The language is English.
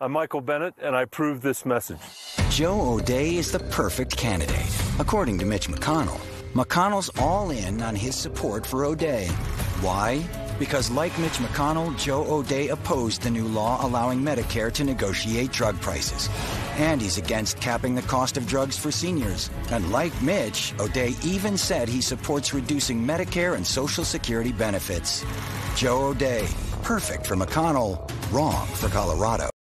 I'm Michael Bennet, and I approve this message. Joe O'Dea is the perfect candidate, according to Mitch McConnell. McConnell's all in on his support for O'Dea. Why? Because, like Mitch McConnell, Joe O'Dea opposed the new law allowing Medicare to negotiate drug prices. And he's against capping the cost of drugs for seniors. And like Mitch, O'Dea even said he supports reducing Medicare and Social Security benefits. Joe O'Dea, perfect for McConnell, wrong for Colorado.